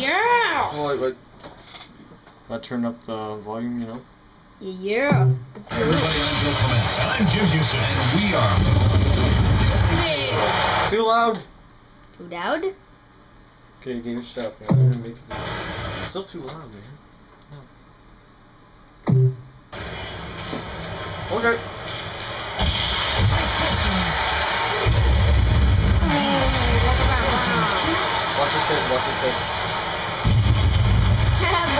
Woo! Yeah. Oh, wait, wait. I turn up the volume, you know. Yeah. Everybody on your command. I'm Jim Hughson, and we are Hey. Too loud. Too loud? Okay, David, shut up. man. I'm gonna make it. It's still too loud, man. No. Okay. Watch his head. Watch his head.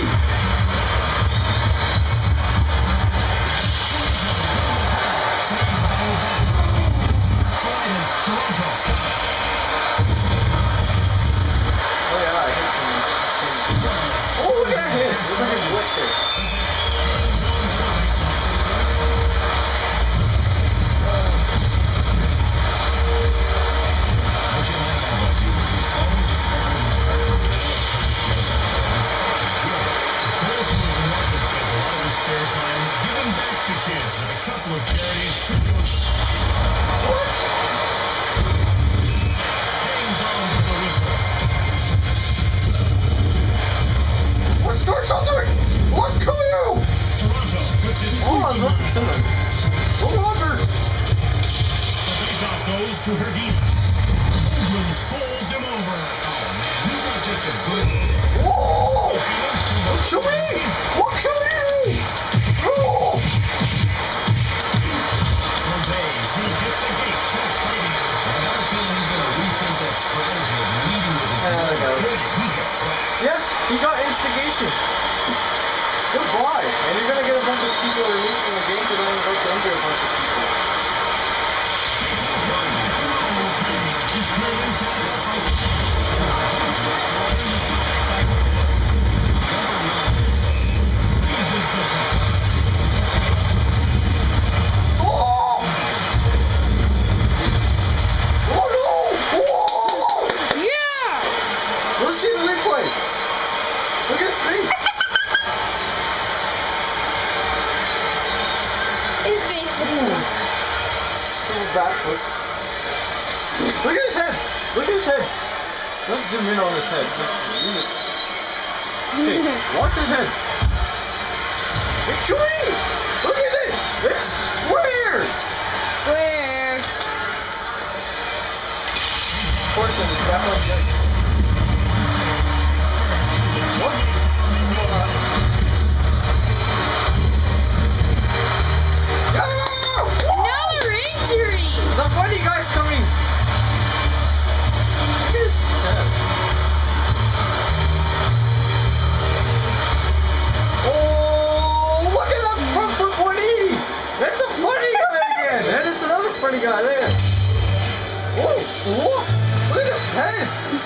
All Let's start something! Let's kill you! Oh, I love it. Go Robert! goes to Hergina. He got instigation. Goodbye. And you're gonna get a bunch of people removed from the game because I'm about to injure a bunch of people. Head. Let's zoom in on his head. It. Okay, watch his head. It's tree. Look at it. It's square. square. Portion is back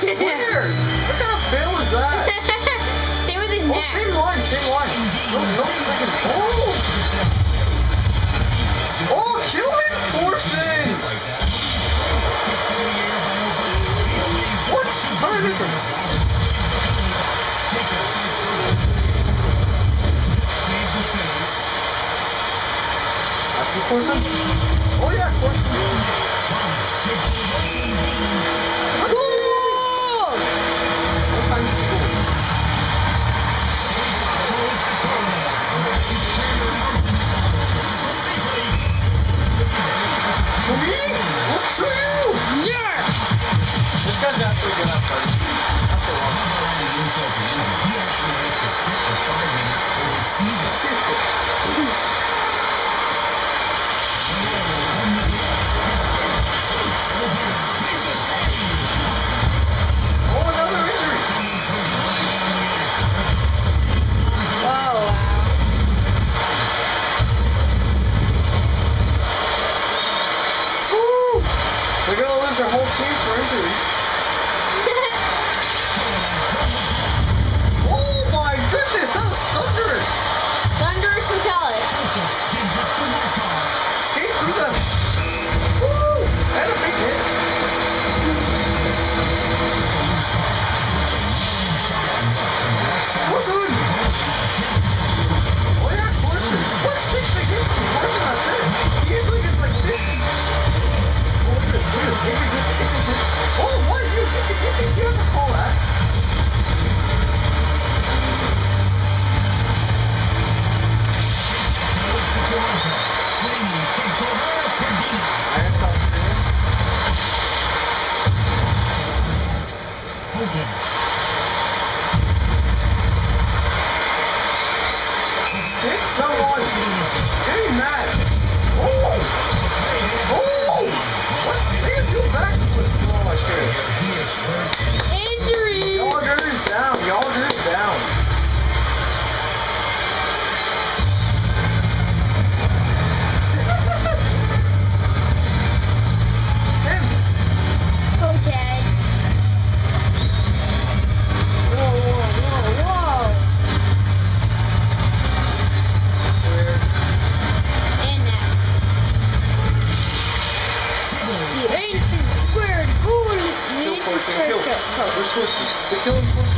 It's square! What kind of fail is that? Same with his Oh, neck. same line, same line. No, no freaking. Oh! Oh, kill him, Corson! What? How did I miss him? Corson? Oh, yeah, Corson. Cool. Time school? There's a whole team for injuries. oh my goodness, that was thunderous! Thunderous Metallus. Someone. Give me that. Ooh. Ooh. What? They can do backflip. Oh, I can't. Christmas. The Killing Christmas.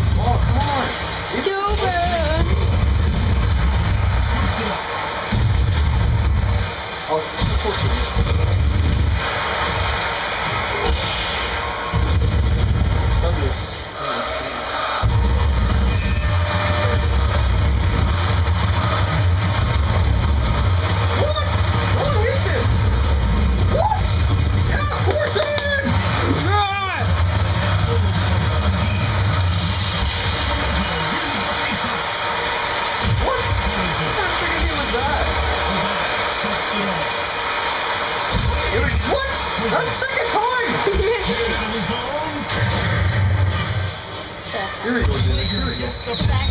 Here he goes. Here he goes.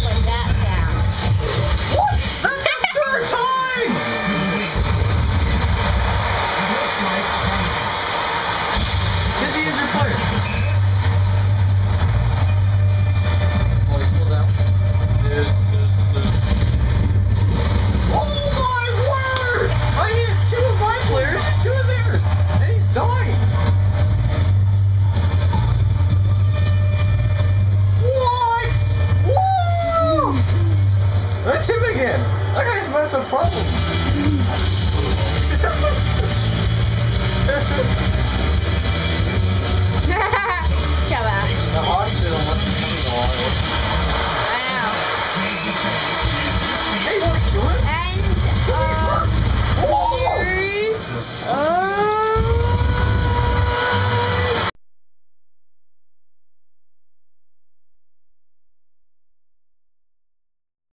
that's a problem.